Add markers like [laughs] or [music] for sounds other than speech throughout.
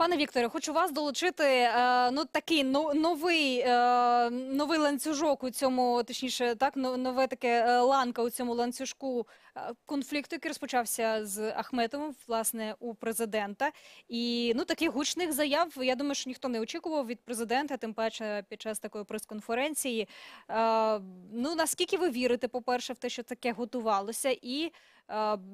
Пане Вікторе, хочу вас долучити. Е, ну такий новий, е, новий ланцюжок у цьому, точніше, так но- нове таке е, ланка у цьому ланцюжку конфлікту, який розпочався з Ахметовим, власне, у президента. І ну таких гучних заяв. Я думаю, що ніхто не очікував від президента, тим паче під час такої прес-конференції. Ну наскільки ви вірите, по-перше, в те, що таке готувалося, і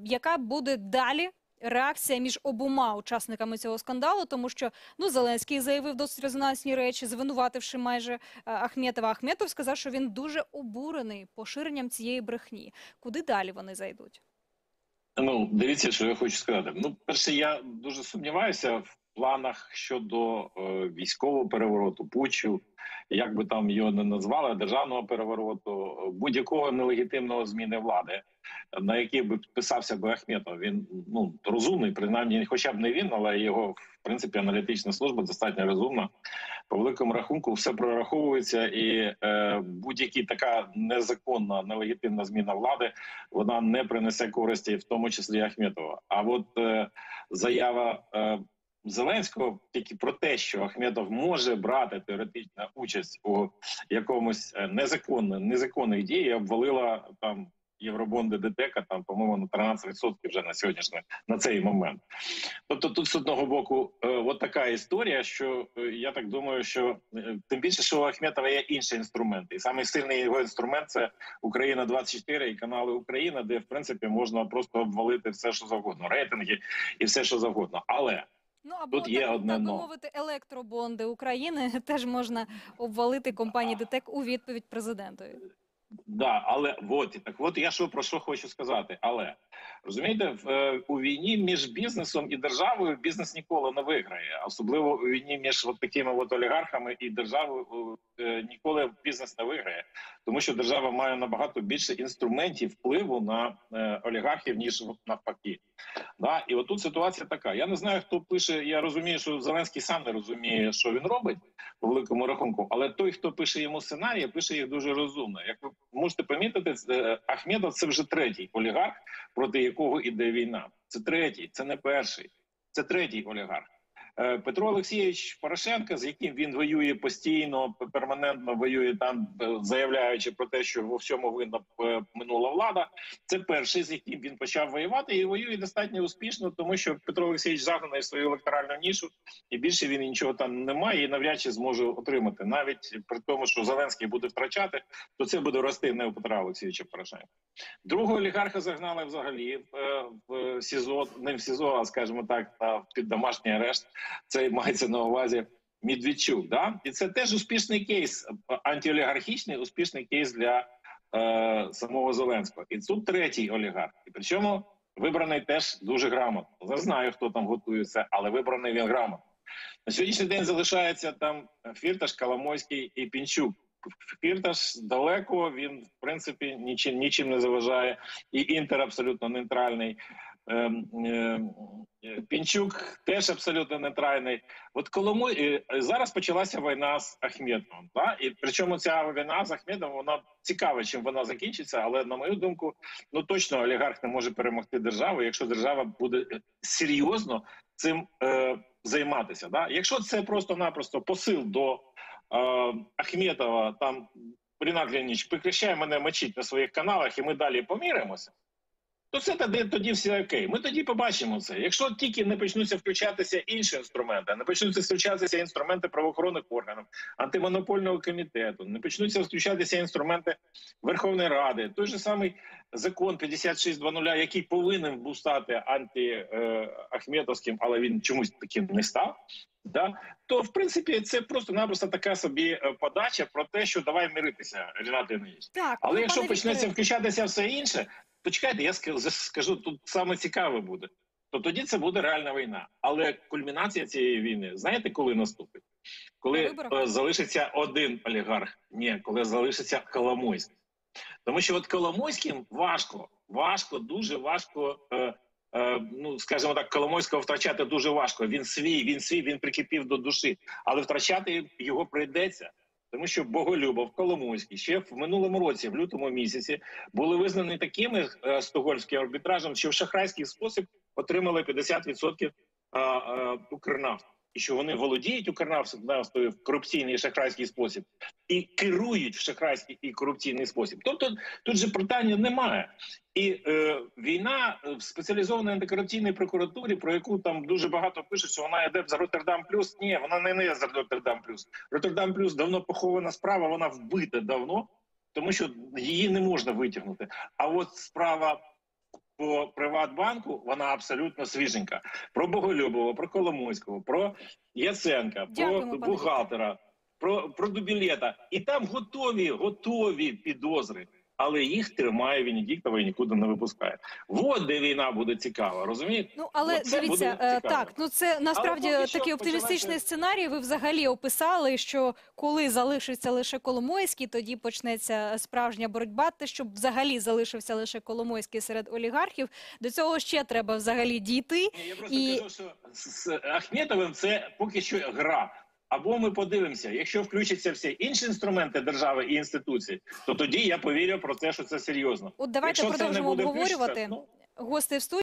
яка буде далі? Реакція між обома учасниками цього скандалу, тому що ну Зеленський заявив досить резонансні речі, звинувативши майже е, Ахметова. Ахметов сказав, що він дуже обурений поширенням цієї брехні. Куди далі вони зайдуть? Ну, дивіться, що я хочу сказати. Ну, перше, я дуже сумніваюся в планах щодо е, військового перевороту, путчу, як би там його не назвали, державного перевороту, будь-якого нелегітимного зміни влади, на який би підписався би Ахметов. Він ну розумний, принаймні, хоча б не він, але його в принципі аналітична служба достатньо розумна. По великому рахунку все прораховується, і е, будь-яка така незаконна нелегітимна зміна влади вона не принесе користі, в тому числі Ахметова. А от е, заява е, Зеленського тільки про те, що Ахметов може брати теоретично участь у якомусь е, незаконно незаконних дії, обвалила там. Євробонди ДТЕКа там, по-моєму, на 13% вже на сьогоднішній на цей момент. Тобто, тут з одного боку, е, от така історія, що е, я так думаю, що тим більше, що у Ахметова є інші інструменти, і самий сильний його інструмент це Україна 24 і канали Україна, де в принципі можна просто обвалити все, що завгодно, рейтинги і все, що завгодно. Але або Тут є так, одне так би но. мовити, електробонди України [laughs] теж можна обвалити компанії ДТЕК у відповідь президентові. Да, але от так, от я що про що хочу сказати. Але розумієте, в е, у війні між бізнесом і державою бізнес ніколи не виграє, особливо у війні між от такими от олігархами і державою е, ніколи бізнес не виграє, тому що держава має набагато більше інструментів впливу на е, олігархів ніж навпаки. Да? І отут ситуація така. Я не знаю, хто пише. Я розумію, що Зеленський сам не розуміє, що він робить по великому рахунку. Але той, хто пише йому сценарії, пише їх дуже розумно. Як ви можете помітити, е, Ахмедов це вже третій олігарх, проти якого іде війна. Це третій, це не перший, це третій олігарх. Е, Петро Олексійович Порошенко, з яким він воює постійно, перманентно воює там, е, заявляючи про те, що во всьому винна е, минула влада. Це перший, з яким він почав воювати, і воює достатньо успішно, тому що Петро Олексійович загнаний в свою електоральну нішу, і більше він нічого там немає, і навряд чи зможе отримати. Навіть при тому, що Зеленський буде втрачати, то це буде рости не у Петра Олексійовича Порошенка. Другого олігарха загнали взагалі в, СІЗО, не в СІЗО, а скажімо так, на під домашній арешт. Це мається на увазі. Медведчук, да, і це теж успішний кейс, антиолігархічний успішний кейс для е, самого Зеленського. І тут третій олігарх. І причому вибраний теж дуже грамотно. Не знаю, хто там готується, але вибраний він грамотно. На сьогоднішній день залишається там Фірташ, Коломойський і Пінчук. Фірташ далеко, він в принципі нічим нічим не заважає, і інтер абсолютно нейтральний. Ем, ем, е, Пінчук теж абсолютно нейтральний. От Коломой е, зараз почалася війна з Ахметовим. Да? І причому ця війна з Ахметовим вона цікава, чим вона закінчиться. Але на мою думку, ну точно олігарх не може перемогти державу, якщо держава буде е, серйозно цим е, займатися. Да? Якщо це просто-напросто посил до е, Ахметова, там Рінат Леонідович, прекращай мене мочити на своїх каналах, і ми далі поміримося. То це тоді, тоді все окей. Ми тоді побачимо це. Якщо тільки не почнуться включатися інші інструменти, не почнуться включатися інструменти правоохоронних органів, антимонопольного комітету, не почнуться включатися інструменти Верховної Ради, той же самий закон 56.2.0, який повинен був стати антиахметовським, але він чомусь таким не став. Да? То в принципі це просто-напросто така собі е, подача про те, що давай миритися, Рінат Леонідович. Так, Але ну, якщо почнеться Вікторе, включатися все інше, то чекайте, я скажу, тут саме цікаве буде. То тоді це буде реальна війна. Але кульмінація цієї війни, знаєте, коли наступить? Коли виборах? е, залишиться один олігарх, ні, коли залишиться Коломойський. Тому що от Коломойським важко, важко, дуже важко. Е, ну скажімо так, Коломойського втрачати дуже важко. Він свій, він свій, він прикипів до душі, але втрачати його прийдеться. Тому що Боголюбов, Коломойський ще в минулому році, в лютому місяці, були визнані такими е, стокгольмським арбітражем, що в шахрайський спосіб отримали 50% а, а, Укрнафт. Що вони володіють укрнафтою в корупційний шахрайський спосіб, і керують в шахрайський і корупційний спосіб. Тобто тут же питання немає. І е, війна в спеціалізованій антикорупційній прокуратурі, про яку там дуже багато пишуть, що вона йде за Роттердам Плюс. Ні, вона не йде за Роттердам Плюс. Роттердам Плюс давно похована справа, вона вбита давно, тому що її не можна витягнути. А от справа по Приватбанку вона абсолютно свіженька. Про Боголюбова, про Коломойського, про Яценка, Дякуємо, про бухгалтера, про, про Дубілета. І там готові, готові підозри. Але їх тримає Венедіктова і нікуди не випускає. Вот де війна буде цікава, розумієте? Ну але Оце дивіться, е, так ну це насправді такий оптимістичний починається- сценарій. Ви взагалі описали, що коли залишиться лише Коломойський, тоді почнеться справжня боротьба. Те, щоб взагалі залишився лише Коломойський серед олігархів. До цього ще треба взагалі дійти. Ні, я просто І- кажу, що з Ахметовим це поки що гра. Або ми подивимося, якщо включаться всі інші інструменти держави і інституції, то тоді я повірю про те, що це серйозно. От давайте Якщо продовжимо обговорювати ну, гостей в студії.